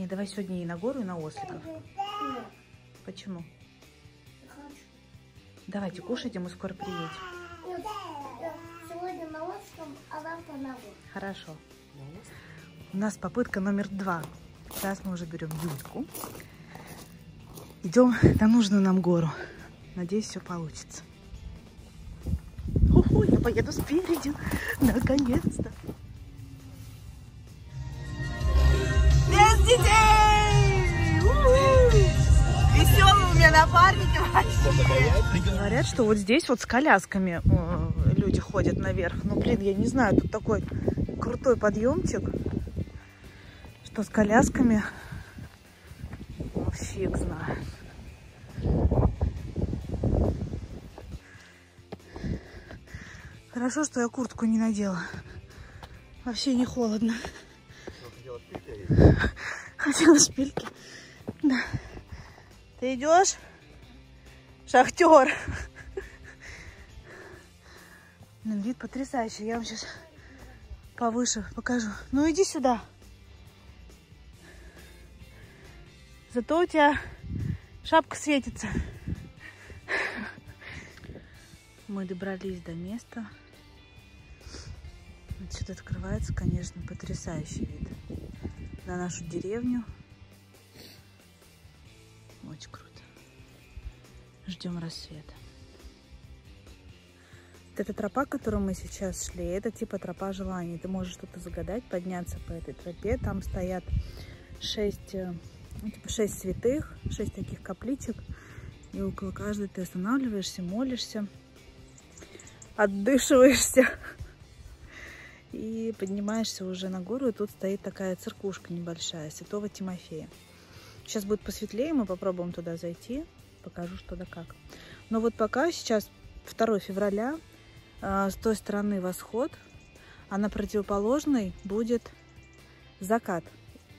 Не, давай сегодня и на гору, и на осликов. Почему? Давайте, кушайте, мы скоро приедем. Хорошо. У нас попытка номер два. Сейчас мы уже берем Юльку. Идем на нужную нам гору. Надеюсь, все получится. Уху, я поеду спереди. Наконец-то. Детей! Веселые у меня напарники вообще. Говорят, что вот здесь вот с колясками э, люди ходят наверх. Ну, блин, я не знаю, тут такой крутой подъемчик, что с колясками фиг знает. Хорошо, что я куртку не надела. Вообще не холодно. Хотела шпильки. Да. Ты идешь? Шахтер. Блин, вид потрясающий. Я вам сейчас повыше покажу. Ну иди сюда. Зато у тебя шапка светится. Мы добрались до места. Отсюда открывается, конечно, потрясающий вид на нашу деревню. Очень круто. Ждем рассвета. Вот эта тропа, которую мы сейчас шли, это типа тропа желаний. Ты можешь что-то загадать, подняться по этой тропе. Там стоят шесть, э, ну, типа шесть святых, шесть таких капличек. И около каждой ты останавливаешься, молишься, отдышиваешься и поднимаешься уже на гору. И тут стоит такая церквушка небольшая, Святого Тимофея. Сейчас будет посветлее, мы попробуем туда зайти, покажу что да как. Но вот пока сейчас 2 февраля, э, с той стороны восход, а на противоположной будет закат.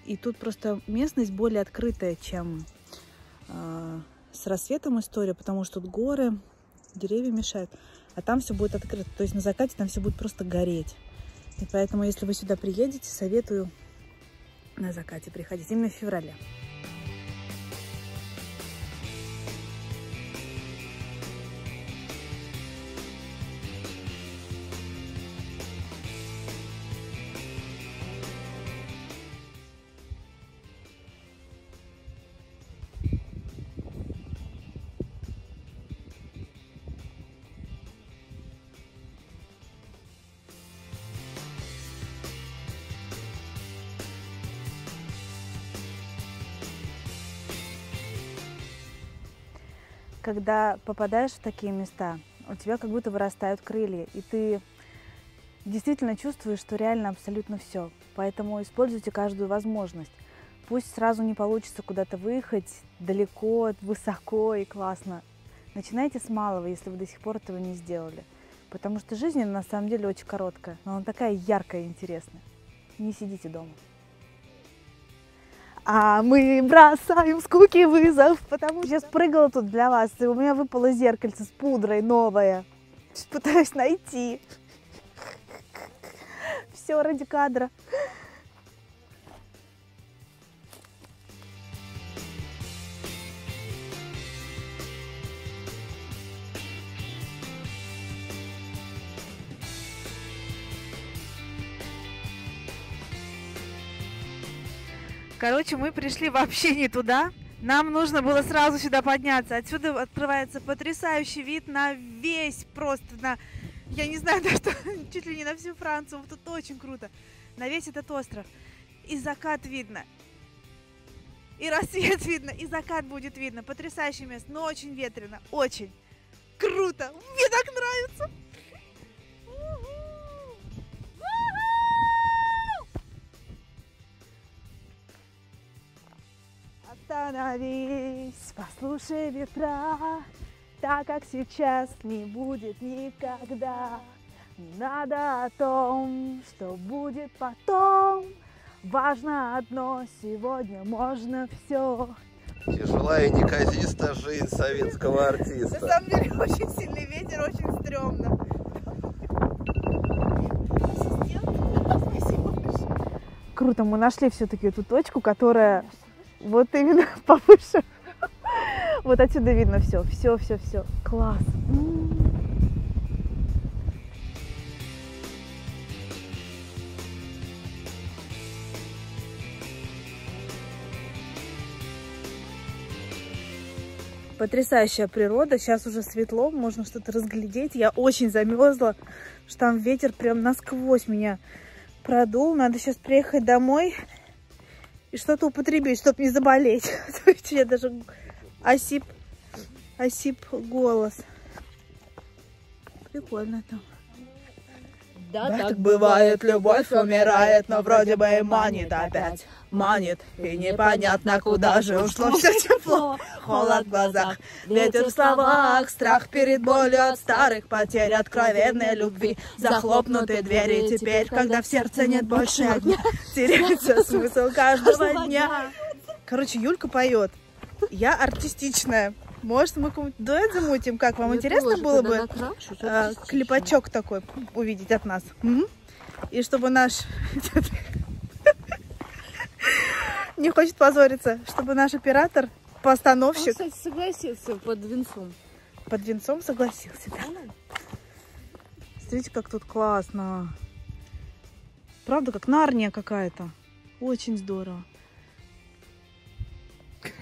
И тут просто местность более открытая, чем э, с рассветом история, потому что тут горы, деревья мешают, а там все будет открыто. То есть на закате там все будет просто гореть. И поэтому, если вы сюда приедете, советую на закате приходить, именно в феврале. Когда попадаешь в такие места, у тебя как будто вырастают крылья, и ты действительно чувствуешь, что реально абсолютно все. Поэтому используйте каждую возможность. Пусть сразу не получится куда-то выехать далеко, высоко и классно. Начинайте с малого, если вы до сих пор этого не сделали. Потому что жизнь на самом деле очень короткая, но она такая яркая и интересная. Не сидите дома. А мы бросаем скуки вызов, потому что сейчас прыгала тут для вас, и у меня выпало зеркальце с пудрой новое. Сейчас пытаюсь найти. Все ради кадра. Короче, мы пришли вообще не туда. Нам нужно было сразу сюда подняться. Отсюда открывается потрясающий вид на весь просто на, я не знаю, на что, чуть ли не на всю Францию. Тут очень круто. На весь этот остров. И закат видно. И рассвет видно, и закат будет видно. Потрясающее место, но очень ветрено, очень. Круто! Мне так нравится! Остановись, послушай ветра, так как сейчас не будет никогда. Не надо о том, что будет потом. Важно одно, сегодня можно все. Тяжелая и неказиста жизнь советского На артиста. самом деле очень сильный ветер, очень стрёмно. круто, мы нашли все-таки эту точку, которая вот именно повыше. Вот отсюда видно все, все, все, все. Класс. Потрясающая природа. Сейчас уже светло, можно что-то разглядеть. Я очень замерзла, что там ветер прям насквозь меня продул. Надо сейчас приехать домой и что-то употребить, чтобы не заболеть. Я даже осип, осип голос. Прикольно там. Да, так бывает, любовь умирает, но вроде бы и манит опять. Манит, и непонятно, куда же ушло все тепло. Холод в глазах, ветер в словах, страх перед болью от старых потерь, откровенной любви, захлопнутые двери. Теперь, когда в сердце нет больше огня, теряется смысл каждого дня. Короче, Юлька поет. Я артистичная. Может, мы какой-нибудь дуэт замутим? Как вам интересно было бы э, клипачок такой увидеть от нас? М? И чтобы наш... Не хочет позориться, чтобы наш оператор, постановщик кстати, согласился под венцом. под венцом согласился. Да? Смотрите, как тут классно. Правда, как Нарния какая-то. Очень здорово.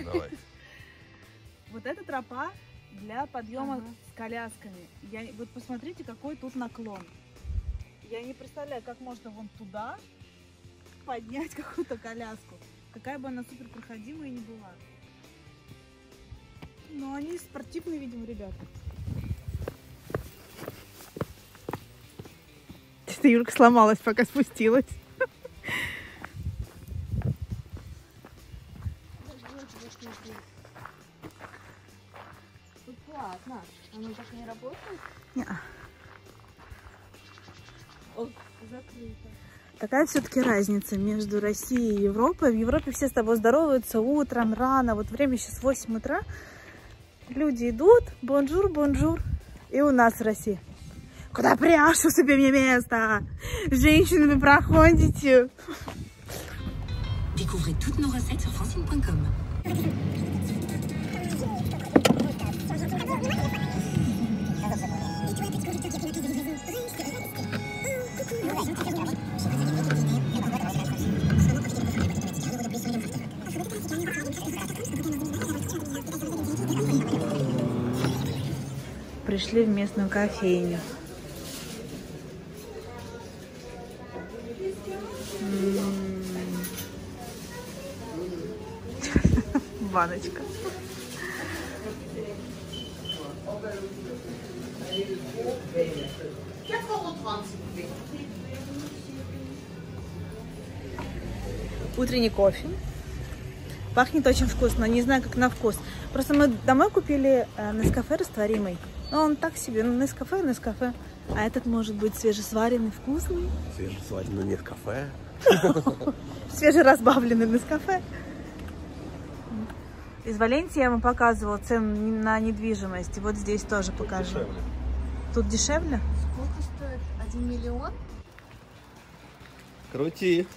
Давай. Вот эта тропа для подъема Ага. с колясками. Я, вот посмотрите, какой тут наклон. Я не представляю, как можно вон туда поднять какую-то коляску. Какая бы она супер проходимая ни была. Но они спортивные, видимо, ребята. Юлька сломалась, пока спустилась. Такая все-таки разница между Россией и Европой. В Европе все с тобой здороваются утром, рано. Вот время сейчас 8 утра. Люди идут, бонжур, бонжур. И у нас в России. Куда пряшу себе мне место? Женщинами проходите. Découvrez toutes nos recettes sur francine.com. Пришли в местную кофейню. М. Баночка. Утренний кофе. Пахнет очень вкусно, не знаю, как на вкус. Просто мы домой купили э, Нескафе растворимый. Но он так себе, ну, Нескафе, Нескафе. А этот может быть свежесваренный, вкусный, Свежесварено нет кафе. свежеразбавленный Нескафе. Из Валенсии я вам показывала цены на недвижимость. И вот здесь тоже покажу. Дешевле. Тут дешевле? Сколько стоит? Один миллион? Крути.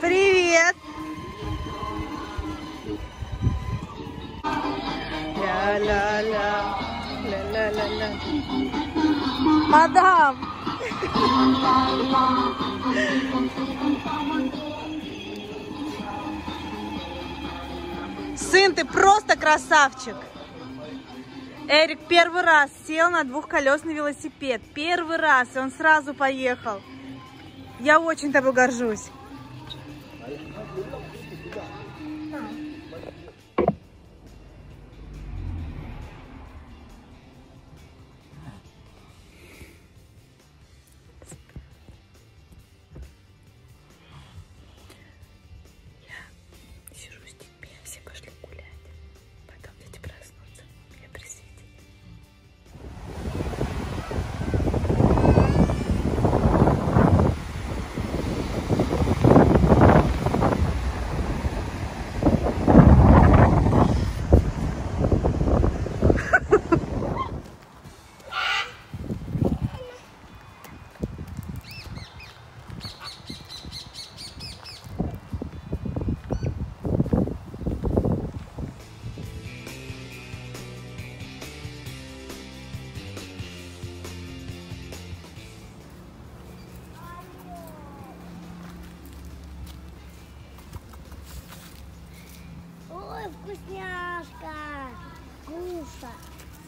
Привет! Ля-ля-ля, ля-ля-ля-ля. Мадам! Сын, ты просто красавчик! Эрик первый раз сел на двухколесный велосипед. Первый раз, и он сразу поехал. Я очень тобой горжусь.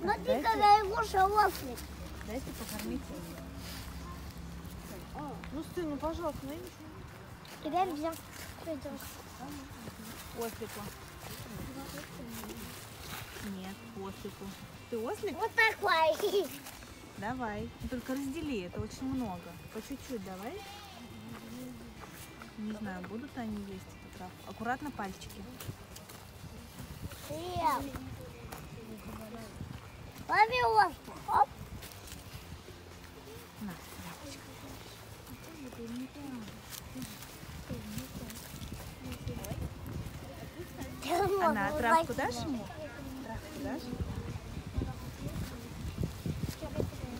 Смотри, дорогуша ослик. Дайте покормить ее. Ну, сын, ну, пожалуйста, ну. Теперь взял. Пойдем. Ослику. Нет, ослику. Ты ослик? Вот такой. Давай. Только раздели, это очень много. По чуть-чуть давай. Не знаю, будут они есть эту травку. Аккуратно пальчики. Съел. Лови. Оп. На. Она травку дашь ему? Травку дашь?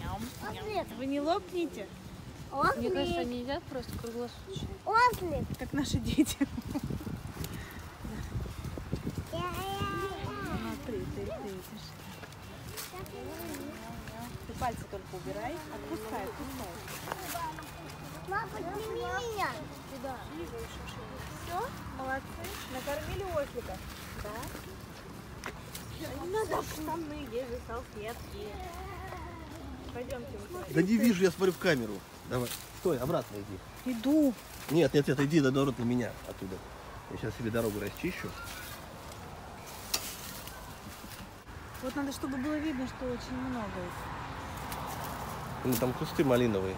Ням. Вы не лопните, Мне кажется, они едят просто круглосуточно. Ослик. как наши дети. Смотри, ты, ты видишь. Ты пальцы только убирай. Отпускай, отпускай. Мама, подними меня. Все, молодцы. Накормили ослика? Да. Не надо штаны, есть же салфетки. Пойдемте. Да не вижу, я смотрю в камеру. Давай. Стой, обратно иди. Иду. Нет, нет, нет, иди наоборот на меня оттуда. Я сейчас себе дорогу расчищу. Вот надо, чтобы было видно, что очень много их. Ну там кусты малиновые.